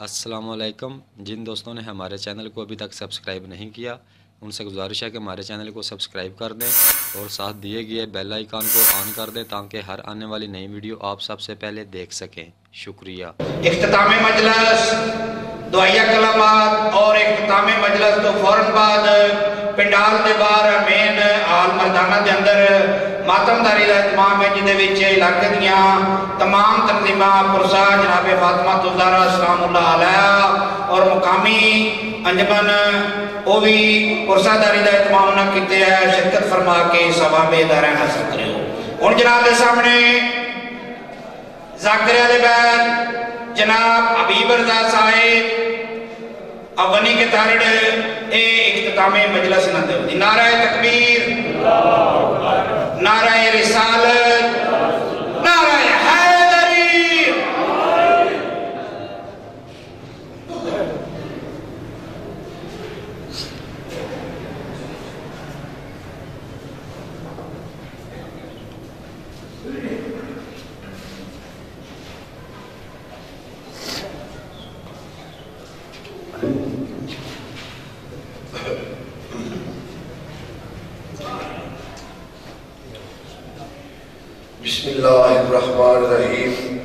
السلام علیکم۔ جن دوستوں نے ہمارے چینل کو ابھی تک سبسکرائب نہیں کیا، ان سے گزارش ہے کہ ہمارے چینل کو سبسکرائب کر دیں اور ساتھ دیے گئے بیل آئیکن کو آن کر دیں تاکہ ہر آنے والی نئی ویڈیو آپ سب سے پہلے دیکھ سکیں۔ شکریہ۔ اختتام مجلس، دعائیہ کلمات اور اختتام مجلس تو فوراں بعد پنڈال دے باہر، مین آل مردانہ دے اندر ماتم داری دا اتمام ہے جنہے وچے علاقے دیاں تمام تنظیمہ پرسا جناب فاطمہ تزارہ اسلام اللہ علیہ اور مقامی انجمن وہ بھی پرسا داری دا اتمام نہ کیتے ہیں شرکت فرما کے ثواب ادارہ حاصل کرے ہو ان جناب دے سامنے زاکریہ دے بین جناب حبیب کے تارڑ اے اختتام مجلس نہ دیو نعرہ تکبیر نعرہ رسالت نعرہ حیدری بسم اللہ الرحمن الرحیم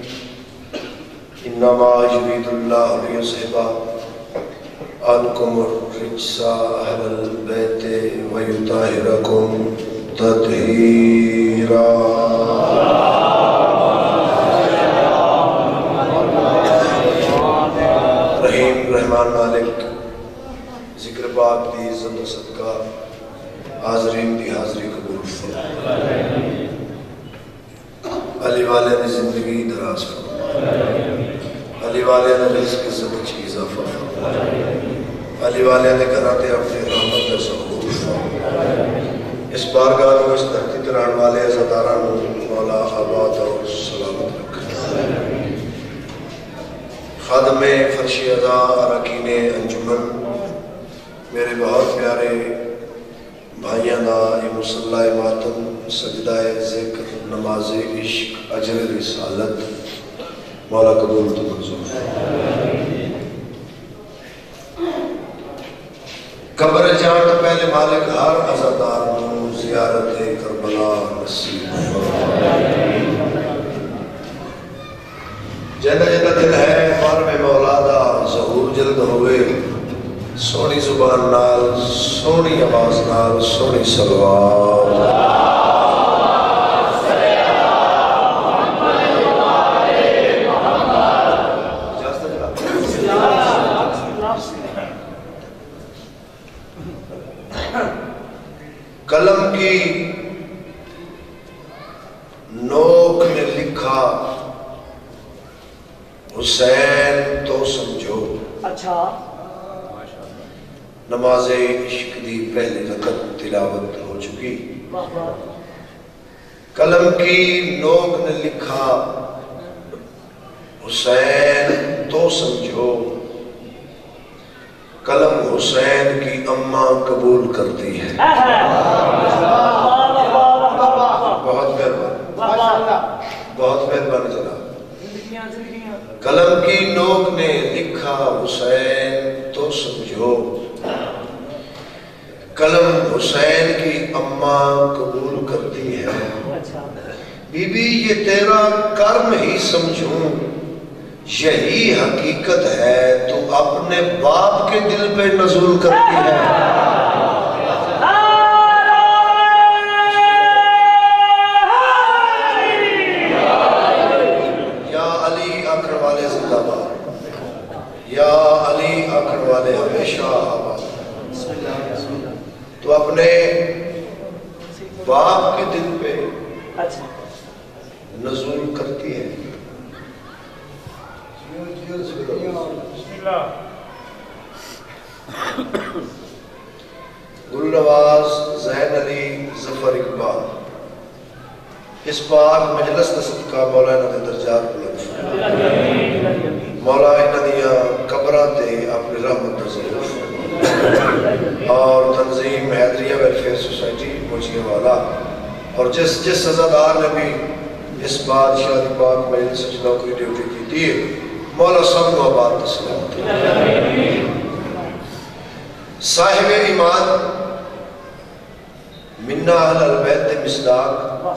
انما یرید اللہ لیصحب عنکم الرجس اہل البیت ویطہرکم تطہیرا رحیم رحمان مالک ذکر پاک دی عزت و صدقہ حاضرین دی حاضری قبول فرما علی والے نے زندگی دراز فرما۔ علی والے نے رزق عزت چیز اضافہ فرما۔ علی والے نے کراتے اپنے رحمت کا سبور فرما اس بارگاہ کو اس دھرتی تران والے عزتاران مولا آباد اور سلامت رکھا خادم فرشی ادا، اراکین انجمن، میرے بہت پیارے بھائیاں دا یہ مسلح ماتم، سجدہ ذکر، نماز عشق، اجر رسالت۔ مولا قبول تو منظور۔ قبر جان پہلے مالک ہر عزادار نو زیارت کربلا نصیب۔ جدہ جدہ دل ہے فارم مولا دا ظہور جلد ہوئے۔ سونی زبان نال، سونی آواز نال، سونی سلوار۔ قلم کی نوک نے لکھا، حسین تو سمجھو۔ اچھا۔ نماز عشق دی پہلی رکعت تلاوت ہو چکی۔ قلم کی نوک نے لکھا، حسین تو سمجھو۔ قلم حسین کی اماں قبول کرتی ہے۔ بہت مہربان بہت مہربان جناب۔ قلم کی نوک نے لکھا، حسین تو سمجھو۔ قلم حسین کی اماں قبول کرتی ہے۔ بی بی یہ تیرا کرم ہی سمجھوں۔ یہی حقیقت ہے تو اپنے باپ کے دل پہ نزول کرتی ہے۔ باپ کے دل پہ اچھا۔ نزول کرتی ہے۔ گل نواز زین علی ظفر اقبال۔ اس پاک مجلس کا صدقہ مولا انہوں نے درجات بلند فرمائے مولا انہوں نے قبرہ تے اپنی رحمت نظر فرمائے اور تنظیم حیدریہ ویلفیئر سوسائٹی موچیے والا۔ اور جس جس سزادار نے بھی اس بادشاہ دی پاک مجلس سے نوکری ڈیوٹی کی تھی، مولا سب کو آباد سلامت صاحب ایمان، منا اہل البیت مصداق۔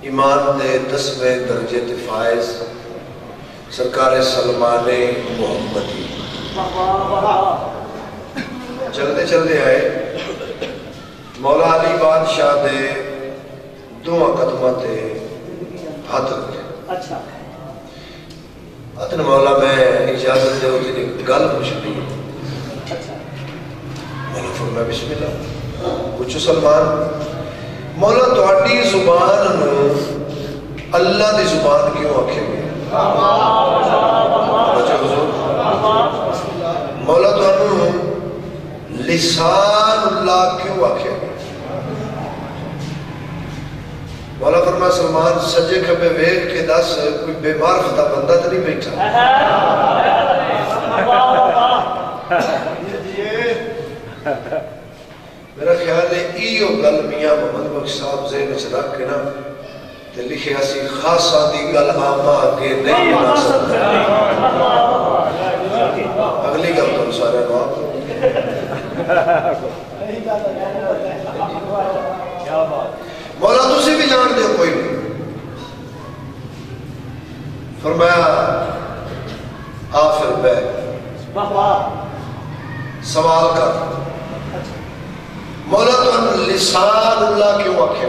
ایمان دے دسویں درجے تے فائز سرکار سلمان محمدی۔ چلتے چلتے آئے۔ مولا علی بادشاہ دے دو قدمہ تے ہاتھ رکھے۔ اچھا۔ اتن مولا میں اجازت دے ہوتی ایک گل پوچھنی اچھا۔ مولا فرمایا بسم اللہ۔ پوچھو سلمان مولا تہاڈی زبان نو اللہ دی زبان کیوں آکھے حضور۔ مولا تہانوں لسان اللہ کیوں آکھے گئے؟ مولا فرمایا سلمان سجے کھبے ویکھ کے دس، کوئی بے معرفت بندہ تو نہیں بیٹھا؟ میرا خیال ہے، ایو گل میاں محمد بخش صاحب ذہن وچ رکھ کے نا، تے لکھیا سی، خاصا دی گل عامہ اگے نہیں بنا سکتا۔ اگلی گل تو سارے نو مولا تسی بھی جان دے کوئی نہیں فرمایا آفر بے واہ واہ سوال کر مولا تو ان لسان اللہ کیوں آکھے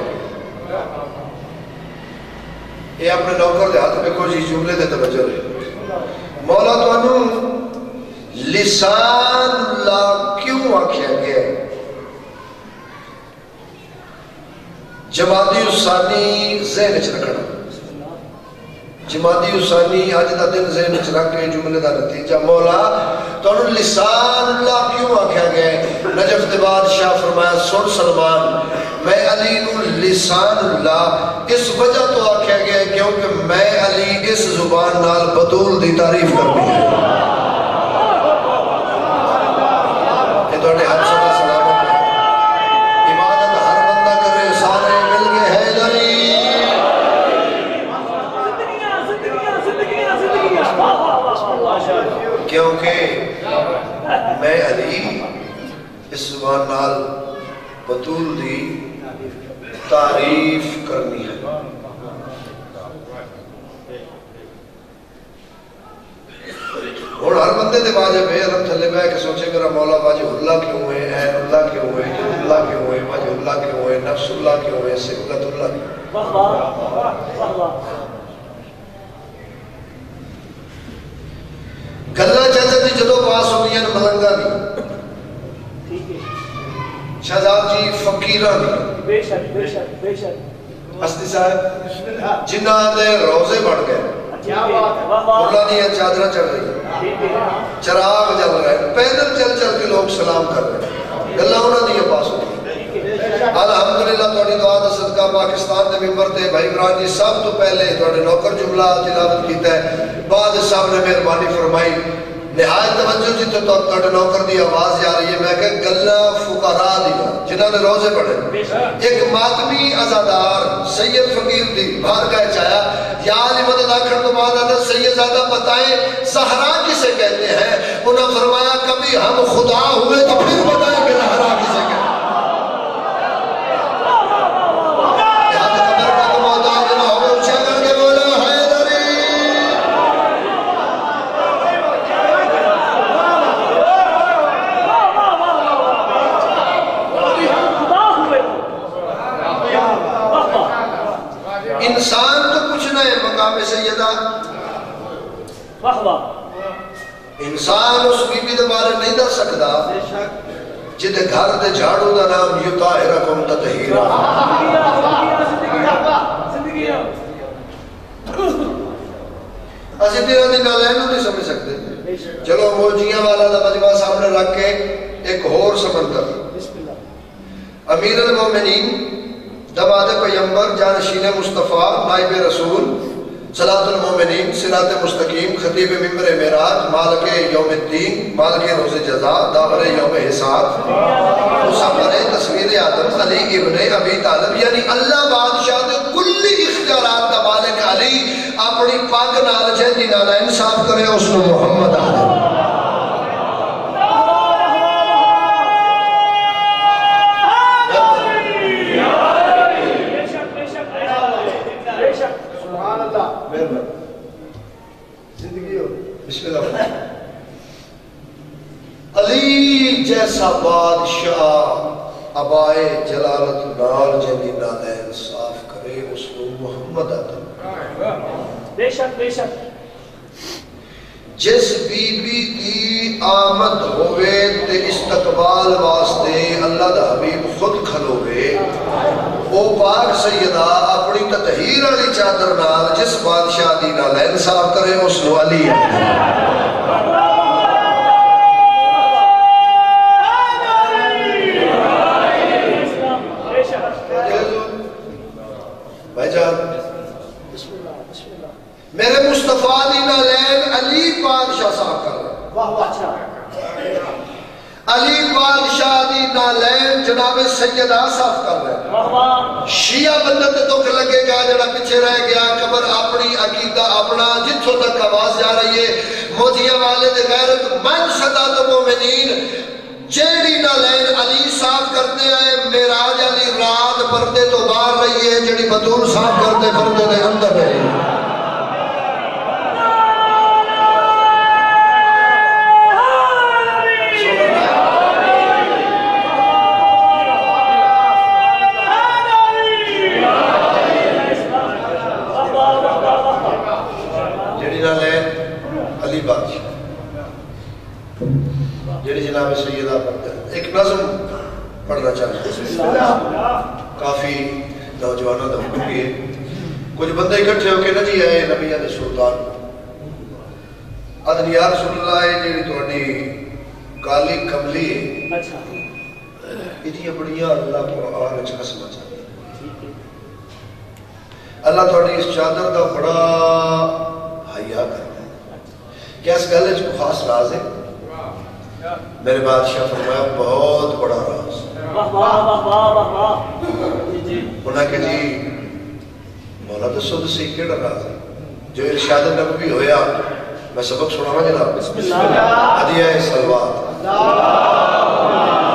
یہ اپنے نوکر دے ہاتھ میں کوئی جملے دے توجہ رہے مولا تو ان لسان اللہ کیوں آکھے گیا؟ جمادی حسانی ذہن چ رکھنا۔ جمادی حسانی آج دا دن ذہن چ رکھ کے جملے دا نتیجہ۔ مولا تو انہوں لسان اللہ کیوں آکھا گئے نجف دے بادشاہ فرمایا، سن سلمان میں علی نو لسان اللہ اس وجہ تو آکھا گیا کیونکہ میں علی اس زبان نال بطول دی تعریف کرنی ہے یہ تو ہاتھ سے سلامت ہے۔ عبادت ہر بندہ سارے مل ہے کیونکہ میں علی اس زبان نال بطول دی تعریف کرنی ہے۔ اور ہر بندے دے واجب ہے رب تھلے بہ کے سوچے میرا مولا واجب اللہ کیوں ہے، عین اللہ کیوں ہے جل اللہ کیوں ہے، واجب اللہ کیوں ہے، نفس اللہ کیوں ہے سبقت اللہ کیوں گلا چل جدو پاس ہوئی ہیں ملنگا دی شہزاد جی فقیرہ دی۔ بے شک بے شک بے شک۔ ہستی صاحب جنہ دے روزے بڑھ گئے۔ ہے؟ واہ اللہ دیا چادرہ چڑھ رہی ہے چراغ جل رہے ہیں۔ پیدل چل چل کے لوگ سلام کر رہے ہیں۔ گلا انہوں نے یہ پاس ہے الحمدللہ تھوڑی دعا دا صدقہ پاکستان دے ممبر تے بھائی عمران جی سب تو پہلے تھوڑے نوکر جملہ تلاوت کیتا ہے۔ بعد صاحب نے مہربانی فرمائی۔ نہایت توجہ جی تو تھوڑے نوکر دی آواز جا رہی ہے۔ میں کہ گلا فقراء دی جنہاں نے روزے پڑھے۔ ایک ماتمی ازادار سید فقیر دی باہر کا چایا۔ یا علی مدد آخر تو بعد آدھا سید زادہ بتائیں زہرا کسے کہتے ہیں؟ انہوں فرمایا، کبھی ہم خدا ہوئے تو پھر بتائیں کہ زہرا کسے کہتے ہیں یاد قبر کا محتاج نہ ہو اونچا کر کے بولو حیدری خدا ہوئے واہ واہ انسان تو کچھ نہ ہے مقام سیدہ واہ واہ انسان اس بی بی دے بارے نہیں دس سکتا جدے گھر دے جھاڑو دا نام یطاہرکم تطہیرا۔ اسی تیرہ دن نہ لینو نہیں سمجھ سکتے۔ چلو موجیاں والا دا مجمع سامنے رکھ کے ایک اور سمندر امیر المومنین دماد پیمبر جانشین مصطفیٰ، نائب رسول صلاة المومنین صراط مستقیم، خطیب ممبر معراج، مالک یوم الدین، مالک روز جزا، داور یوم حساب. مسافر تصویر آدم علی ابن ابی طالب یعنی اللہ بادشاہ دے کلی اختیارات دا مالک علی اپنی پاک نال جہدی نال انصاف کرے، اس نو محمد آدم علی جیسا بادشاہ ابائے جلالت نال جہدی نال صاف کرے، اس کو محمد عطا بے شک بے شک۔ جس بی بی دی آمد ہوئے تے استقبال واسطے اللہ دا حبیب خود کھلوے او پاک سیدہ اپنی تطہیر علی چادر نال جس بادشاہ دی نال انصاف کرے، اس نو علی ہے۔ میرے مصطفیٰ دی نالین کر رہے ہیں علی بادشاہ دی نالین جناب سیدہ صاحب کر رہے شیعہ بندت دکھ لگے گا جڑا پیچھے رہ گیا قبر اپنی عقیدہ اپنا جتھوں تک آواز جا رہی ہے موتیاں والے دے غیرت من صدا تو مومنین جیڑی نالین علی صاحب کرتے آئے میراج علی رات پردے تو باہر رہی ہے جیڑی بطول صاحب کرتے پردے دے اندر رہی ہے۔ نظم پڑھنا چاہتا ہوں۔ کافی نوجوانوں کا حکم بھی ہے۔ کچھ بندے اکٹھے ہو کے نہ جی آئے نبیہ دے سلطان۔ ادن یا رسول اللہ ہے تہاڈی کالی کملی ہے۔ اتنی بڑیاں اللہ قرآن قسم چاہتی اللہ تھوڑی اس چادر دا بڑا حیا کرتا ہے۔ کیا اس گل خاص راز ہے؟ میرے بادشاہ فرمایا بہت بڑا راز۔ انہاں کہ جی مولا دسو دسی کیڑا راز ہے۔ جو ارشاد نبوی ہویا میں سبق سناواں جناب۔ بسم اللہ۔ ہدیہ سلوات۔ گل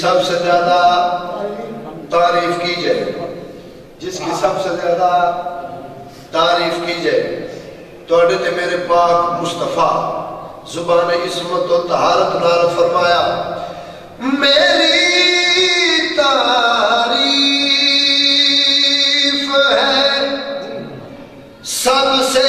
سب سے زیادہ تعریف کی جائے۔ جس کی سب سے زیادہ تعریف کی جائے۔ تو تے میرے پاک مصطفیٰ زبان عصمت و طہارت نال فرمایا، میری تعریف ہے سب سے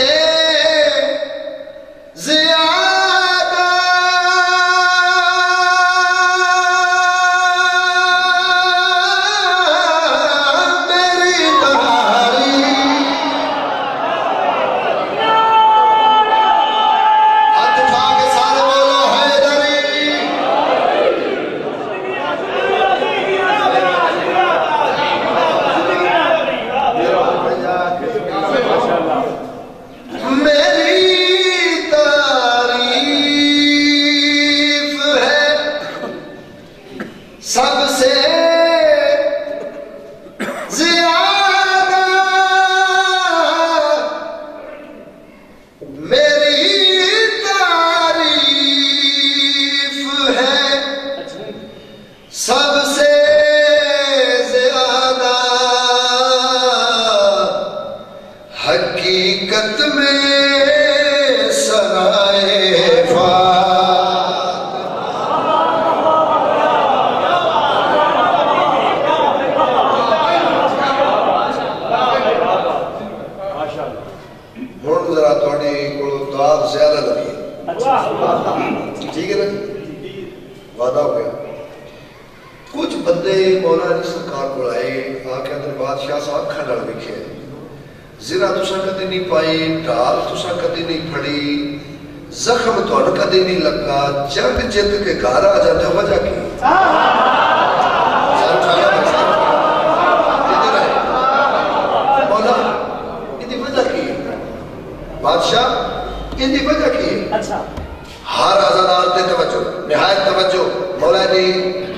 کدی نہیں لگا جب جگ کے گھر آ جاتے ہو وجہ کی؟ بادشاہ ان کی وجہ کی؟ ہے ہر آزادار تے توجہ نہایت توجہ مولا دی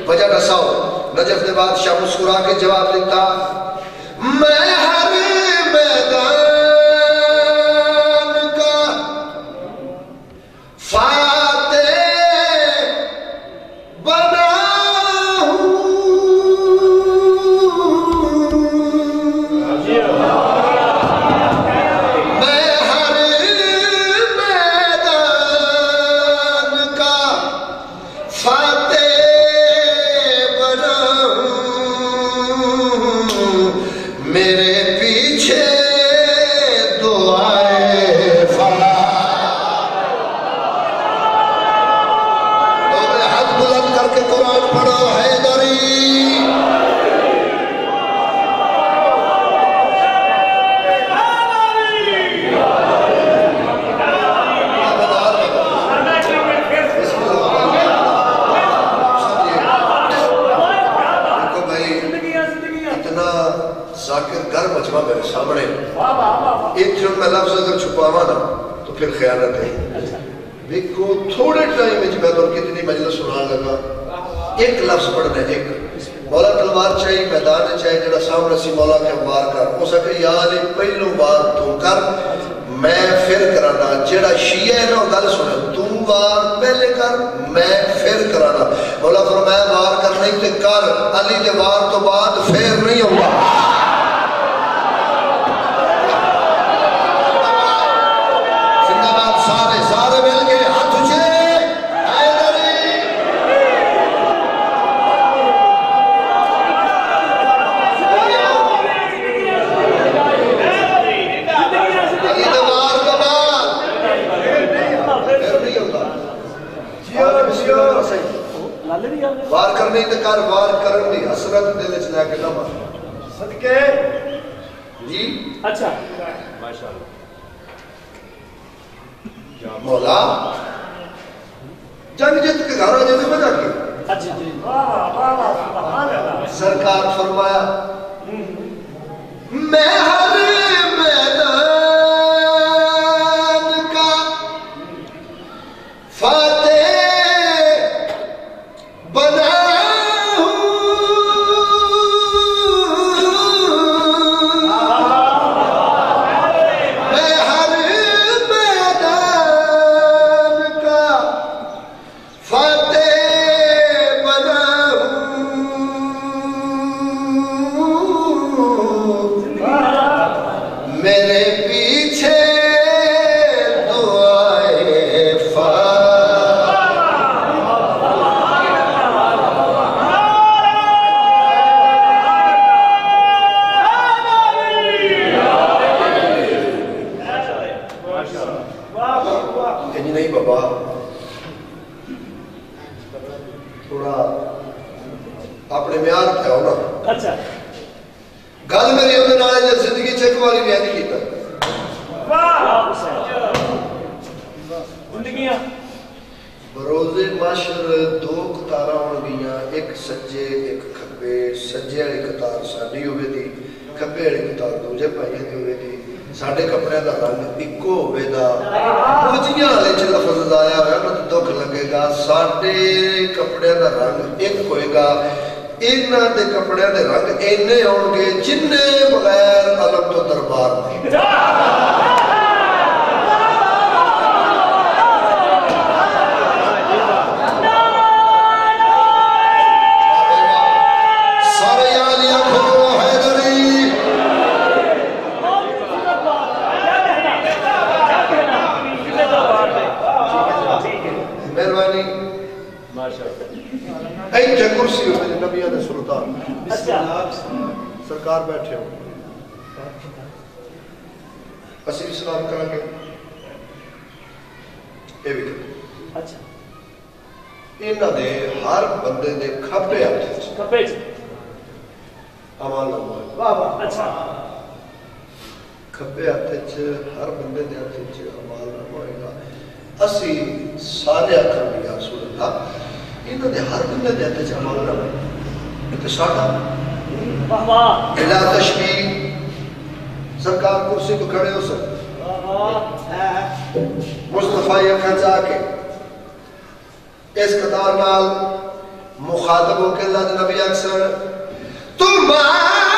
وجہ دساؤ نجف نے بادشاہ مسکرا کے جواب دیتا۔ لفظ پڑھنے ایک مولا تلوار چاہیے میدان چاہیے جڑا سامنے سی مولا کے وار کر۔ ہو سکے علی پہلو بات تو کر۔ میں پھر کرانا، جڑا شیعہ ہے نا گل سن تو وار پہلے کر، میں پھر کرانا۔ مولا فرمایا، وار کر نہیں تے کر۔ علی دے وار تو بعد پھر نہیں ہوگا۔ Father. ਸਰਦਾਰ ਬੈਠੇ ਹੋ। ਅਸੀਂ ਵੀ ਸਲਾਮ ਕਰਾਂਗੇ। ਇਹ ਵੀ ਅੱਛਾ। ਇਹਨਾਂ ਦੇ ਹਰ ਬੰਦੇ ਦੇ ਖੱਬੇ ਹੱਥ ਖੱਬੇ ਚ। ਅਮਾਨ ਵਾਹ ਵਾਹ ਅੱਛਾ। ਖੱਬੇ ਹੱਥ ਚ ਹਰ ਬੰਦੇ ਦੇ ਹੱਥ ਚ ਅਮਾਨ ਹੋਏਗਾ ਅਸੀਂ ਸਾਰੇ ਆਖਾਂ ਵੀ ਆ ਸੁਣਦਾ ਇਹਨਾਂ ਦੇ ਹਰ ਬੰਦੇ ਦੇ ਹੱਥ ਚ ਅਮਾਨ ਹੋਏਗਾ ਤੇ ਸਾਡਾ بلا سرکار کرسی پہ کھڑے ہو سکتے ہاں، ہاں۔ کے۔ اس قطار نال مخاطب ہو کے اللہ نبی اکثر تمہارا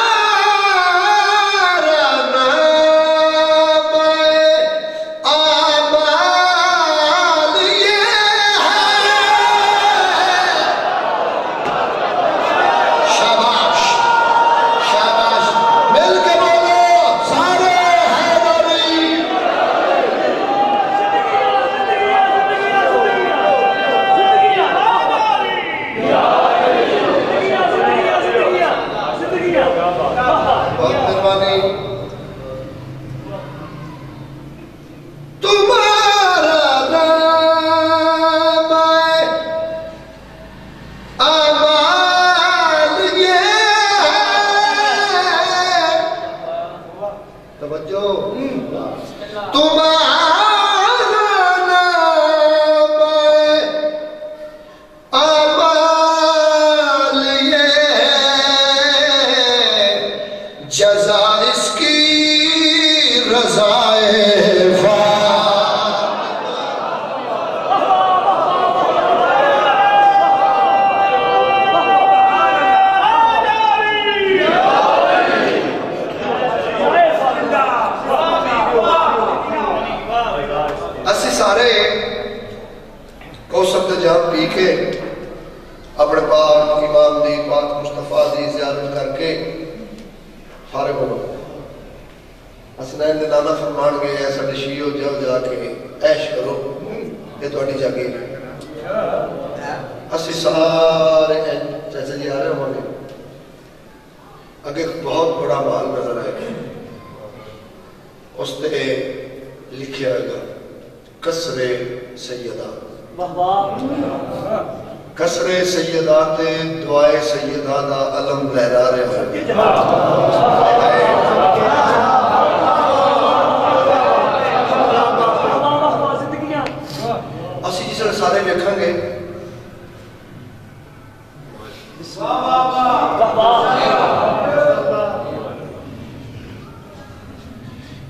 ਅਸੀਂ ਜਿਸ ਵੇਲੇ ਸਾਰੇ ਵੇਖਾਂਗੇ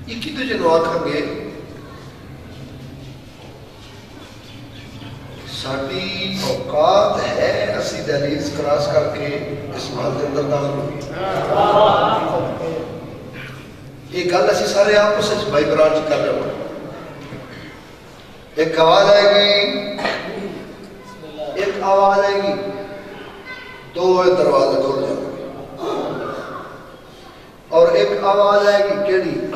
ਇੱਕ ਦੂਜੇ ਨੂੰ ਆਖਾਂਗੇ ਸਾਡੀ ਔਕਾਤ ਹੈ ਅਸੀਂ ਦਹਲੀਜ਼ ਕਰਾਸ ਕਰਕੇ ਇਸ ਮਾਲ ਦੇ ਅੰਦਰ ਦਾਖਲ ਹੋਈਏ ਇਹ ਗੱਲ ਅਸੀਂ ਸਾਰੇ ਆਪਸ ਵਿੱਚ ਬਾਈਬਰਾਨ ਚ ਕਰ ਰਹੇ ਹਾਂ ایک آواز آئے گی۔ ایک آواز آئے گی۔ دو دروازے کھول جائیں گے اور ایک آواز آئے گی۔ کہ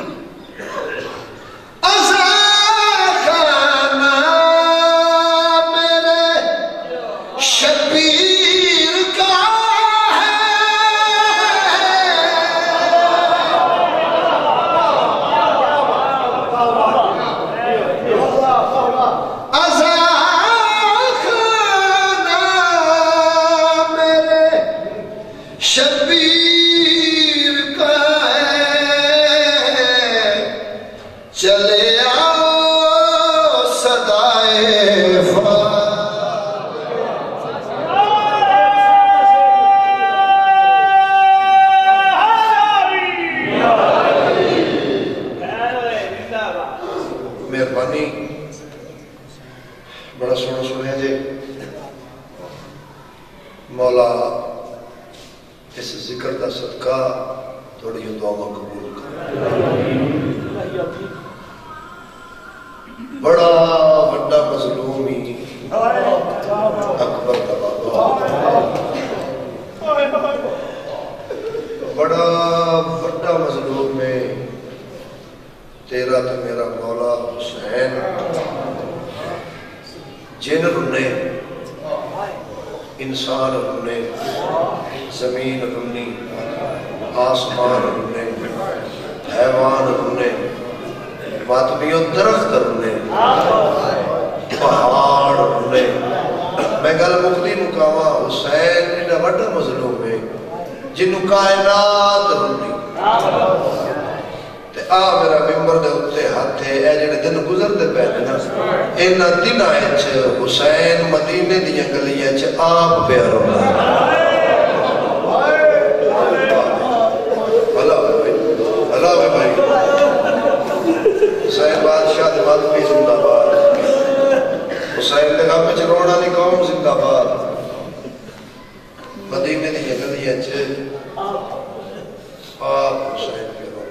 اس ذکر کا صدقہ تھوڑی دعوا قبول کر بڑا وڈا مظلوم ہی اکبر بڑا بڑا مظلوم میں تیرا تو میرا مولا حسین۔ جنر نے انسان ہم نے زمین ہم نے آسمان ہم نے حیوان ہم نے ماتمی و درخت ہم نے پہاڑ ہم نے میں۔ گل مقدی مقاوہ حسین ایڈا وڈا مظلوم ہے جنوں کائنات ہم نے آ میرا ممبر دے اتنے ہاتھ ہے، اے جڑے دن گزرتے پے نے نا انہاں دناں وچ حسین مدینے دی گلیاں وچ آپ پیا روندا اللہ بھائی اللہ بھائی۔ حسین بادشاہ دے بعد بھی زندہ باد۔ حسین دے غم وچ رونا دی قوم زندہ باد مدینے دی گلیاں وچ آپ حسین پہ روندا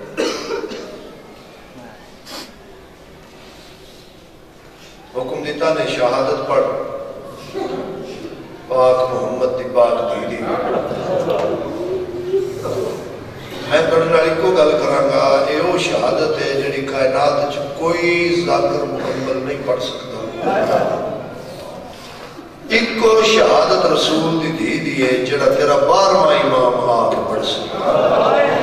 حکم دیتا نے شہادت پڑھ۔ پاک محمد دی پاک دیدی میں پڑھنے والی کو گل کرانگا یہ وہ شہادت ہے جڑی کائنات وچ کوئی ذاکر مکمل نہیں پڑھ سکتا۔ ایک کو شہادت رسول دی دی دی ہے جڑا تیرا بارہواں امام آ کے پڑھ سکتا۔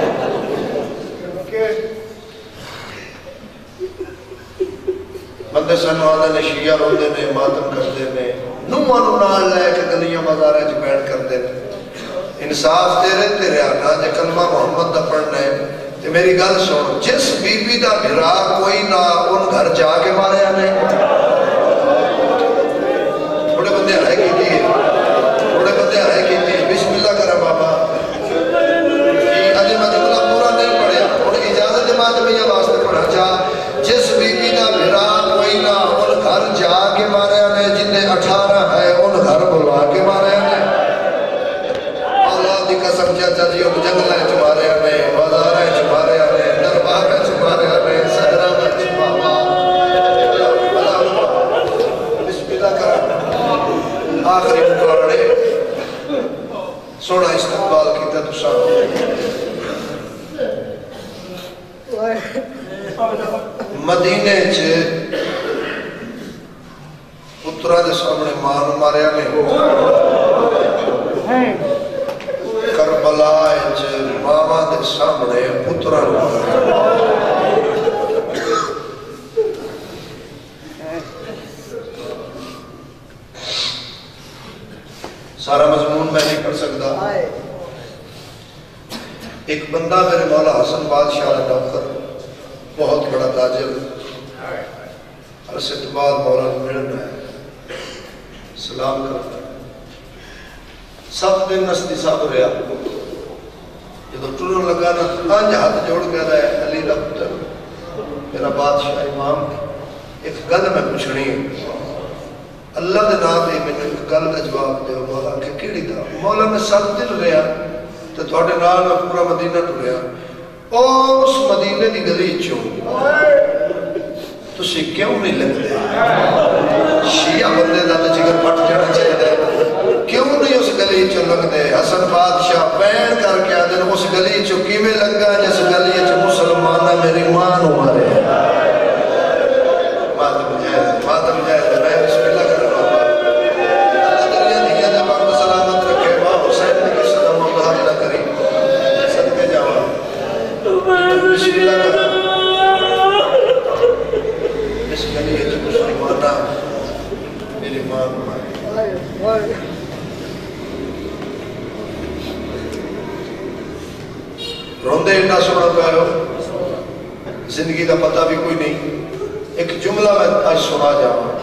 بندے سانو آدھے نے شیعہ روندے نے ماتم کرتے نے نوہاں نو نال لے کے گلیاں بازاریں چ بیٹھ کرتے نے انصاف تیرے تیرے آنا جے کلمہ محمد دا پڑھنا ہے تے میری گل سن جس بی بی دا بھرا کوئی نہ ان گھر جا کے مارے آنے مدینے چ پترا دے سامنے مان ماریا نے کربلا وچ ماما دے سامنے پترا سارا مضمون میں نہیں پڑھ سکتا۔ ایک بندہ میرے مولا حسن بادشاہ نوکر بہت بڑا تاجر عرصے تو بعد مولا نے ملنا ہے۔ سلام کرتا ہے سب دن نستی صاحب رہا جب ٹرن لگا نا پانچ ہاتھ جوڑ کے رہا ہے، علی دا میرا بادشاہ امام ایک گل میں پوچھنی ہے۔ اللہ دے نام دے میں ایک گل کا جواب دے مولا کہ کیڑی دا مولا میں سب دل رہا تو تھوڑے نال میں پورا مدینہ ٹریا اس مدینے دی گلی چوں تسی کیوں نہیں لگتے شیعہ بندے دا تے جگر پٹ جانا چاہیے کیوں نہیں اس گلی چوں لگتے حسن بادشاہ پہن کر کے آدھے اس گلی چوں کیویں لگا جس گلی چوں مسلمانہ میری ماں نو مارے بات روندے سونا پہ ہو۔ زندگی کا پتہ بھی کوئی نہیں۔ ایک جملہ میں آج سنا جاؤں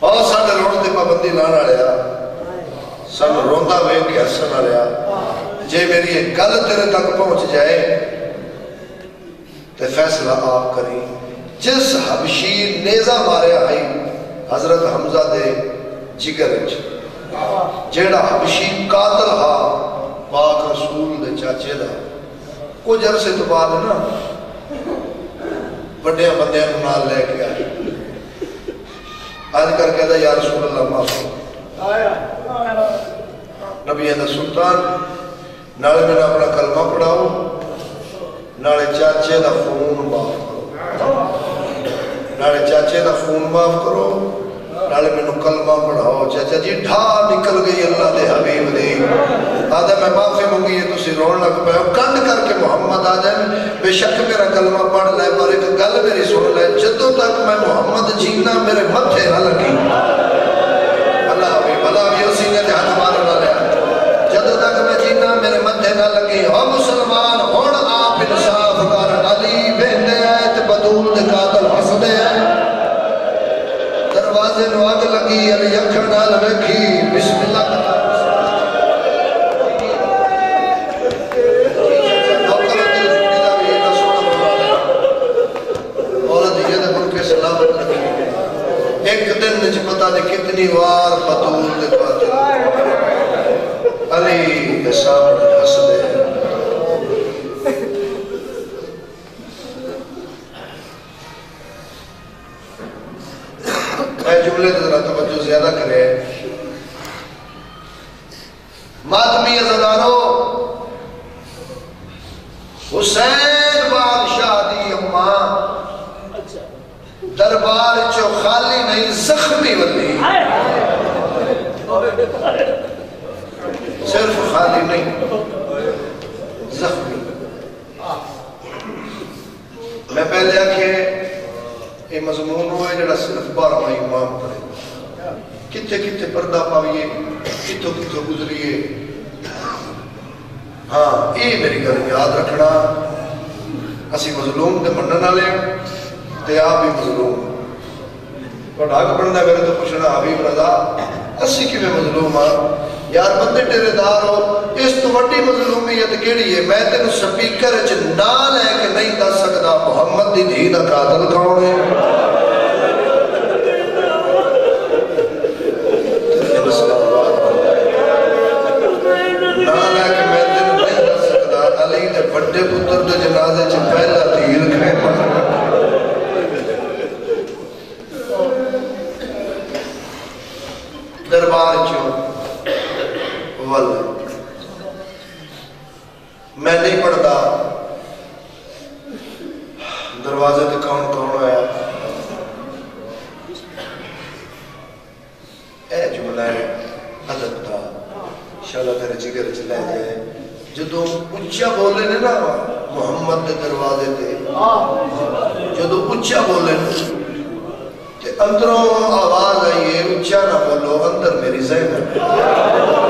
بہت سارے روڑ دے پابندی نہ رہا۔ سن روندا وے کے ہسن رہا۔ جے میری ایک گل تیرے تک پہنچ جائے، تے فیصلہ آپ کری جس حبشی نیزہ مارے آئی حضرت حمزہ دے جگر جیڑا حبشی قاتل ہا پاک رسول دے چاچے دا۔ کچھ عرصے تو بعد نا بڑے بندے نال لے کے آئے۔ آج کر کے دا یا رسول اللہ، معاف نبی دا سلطان، نالے میں اپنا کلمہ پڑھاؤ، نالے چاچے دا خون معاف کرو۔ نالے چاچے دا خون معاف کرو۔ نالے میں مینو کلمہ پڑھاؤ چاچا جی ڈھا نکل گئی اللہ دے حبیب دی آدھا میں معافی منگی ہے تسی رون لگ پہ ہو کنڈ کر کے محمد آ جائیں بے شک میرا کلمہ پڑھ لے پر ایک گل میری سن لے جدو تک میں محمد جینا میرے متھے نہ لگی اللہ حبیب اللہ بھی اسی نے ہاتھ مارن نہ لیا جدو تک میں جینا میرے متھے نہ لگی او دروازے نو اگ لگی یعنی علی اکھڑ نال ویکھی بسم اللہ دن نچ پتہ نہیں کتنی وار بطول دے قاتل علی کے سامنے ہس دے میں جملے تے ذرا توجہ زیادہ کرے ماتمی ازدارو حسین بادشاہ دی اماں دربار چو خالی نہیں زخمی ولی صرف خالی نہیں زخمی میں پہلے آکھے یہ مضمون ہوئے جڑا صرف بارہ امام پڑھے کتے کتے پردہ پاویے کتوں کتوں گزریے ہاں یہ میری گل یاد رکھنا اسی مظلوم دے منن والے ہیں تے آپ بھی مظلوم تو ڈاک بننا میرے تو پوچھنا حبیب رضا اسی کی میں مظلوم ہاں یار بندے ٹیرے دار ہو اس تو وڈی مظلومیت کیڑی ہے میں تینو سپیکر وچ نہ لے کے نہیں دس سکدا محمد دی دھی دا قاتل کون ہے نہ لے کے میں تینو نہیں دس سکدا علی دے بڑے پتر دے جنازے چ پہلا تیر کھے مارنا دربار چو ول میں نہیں پڑھتا دروازے تے اے جملہ ہے ادب دا شالا تیرے جگر چ لے جائے جدو اچھا بولے نے نا محمد دے دروازے تے جدو اچھا بولے تے اندروں آواز آئی ہے اچھا نہ بولو اندر میری زینب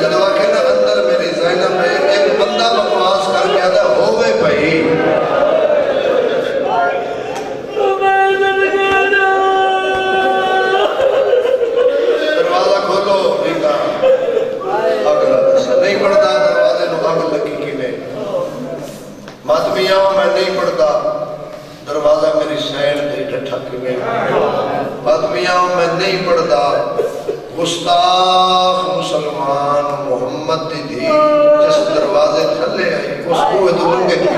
کیوں نہ نا اندر میری زینب ایک بندہ بکواس کر کے آدھا ہوئے دروازہ دروازے اگ میں نہیں پڑھتا۔ دروازہ میری سین دے ڈٹھا کی میں میں نہیں پڑھتا۔ گستاخ مسلمان۔ محمد دی دی جس دروازے تھلے آئی، اس کو دونگے کی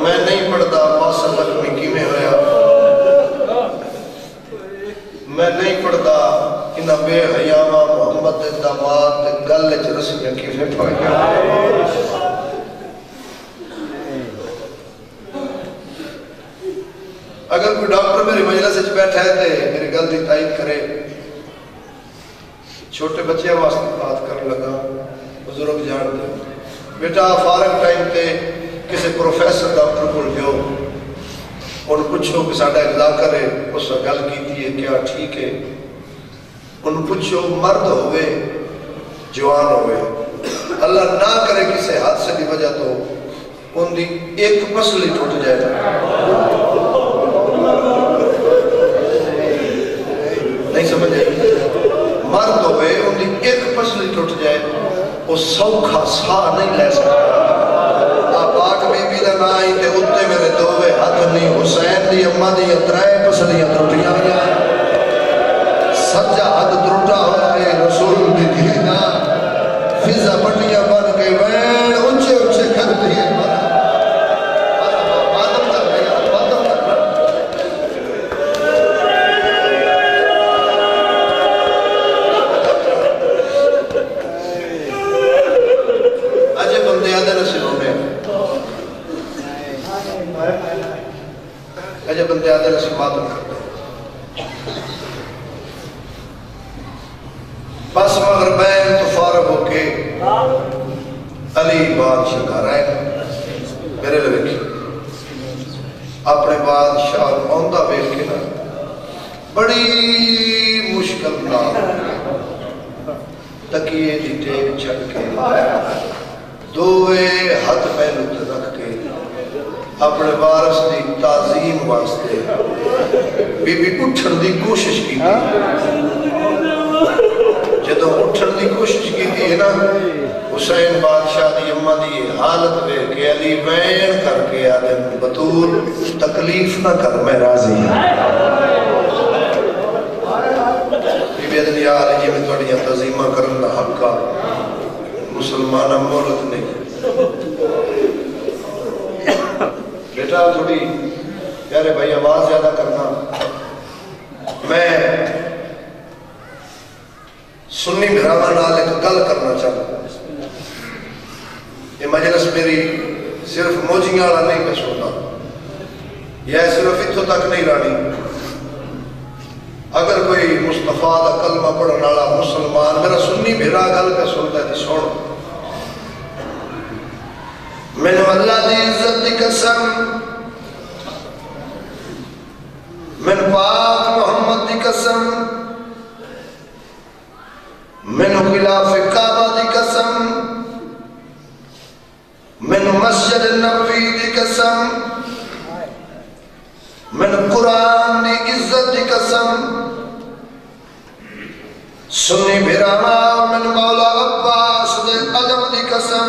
میں نہیں پڑھتا پاسا زخمی کی میں ہویا میں نہیں پڑھتا انہا بے حیامہ محمد دے داماد دے گل چ رسمیاں کیسے پایا اگر کوئی ڈاکٹر میری مجلس وچ بیٹھا ہے تے میری گل دی تائید کرے چھوٹے بچے واسطے بات کرنے لگا، بزرگ جان دے بیٹا، فارغ ٹائم تے کسی پروفیسر ڈاکٹر کو جاؤ ان پوچھو کہ ساڈا اجلا کرے اس گل کیتی ہے، کیا ٹھیک ہے؟ ان پوچھو، مرد ہوئے جوان ہوئے اللہ نہ کرے کسی حادثے کی وجہ تو ان دی ایک پسلی ٹوٹ جائے نہیں سمجھے مرد ہوئے ان دی ایک پسلی ٹوٹ جائے وہ سوکھا سا نہیں لے سکتا۔ آپ پاک بی بی دا نا ہی تے اتے میرے دووے ہاتھ نہیں، حسین دی اممہ دی اترائے پسلیاں ٹوٹیاں۔ گیا بی بی اٹھن دی کوشش کی جدو اٹھن دی کوشش کی تھی نا، حسین بادشاہ دی امہ دی حالت بے کہ علی بین کر کے آدم بطول تکلیف نہ کر، میں راضی ہوں بی بی ادن یا علی جی میں توڑی تظیمہ کرنا حقا مسلمانہ مولت نہیں۔ بیٹا تھوڑی پیارے بھائی آواز زیادہ کرنا۔ میں سنی بھراما نال ایک گل کرنا چاہتا یہ مجلس میری صرف موجیاں والا نہیں میں سننا۔ یہ صرف اتھو تک نہیں رانی۔ اگر کوئی مصطفیٰ دا کلمہ پڑھنے والا مسلمان میرا سنی بھرا گل کا سنتا ہے تو سن من اللہ دی عزت دی قسم من پاک محمد دی قسم، من خلاف کعبہ دی قسم، من مسجد نبوی دی قسم، من قرآن دی عزت دی قسم۔ سنی بھراما من مولا عباس دے علم دی قسم۔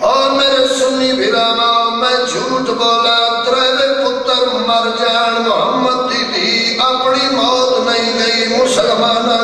اور میرے سنی بھراما میں جھوٹ بولا گئی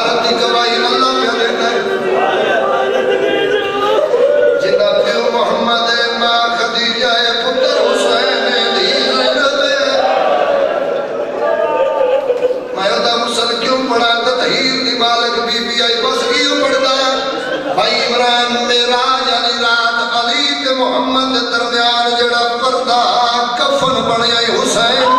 Hussein, Hussein.